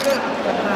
あれ?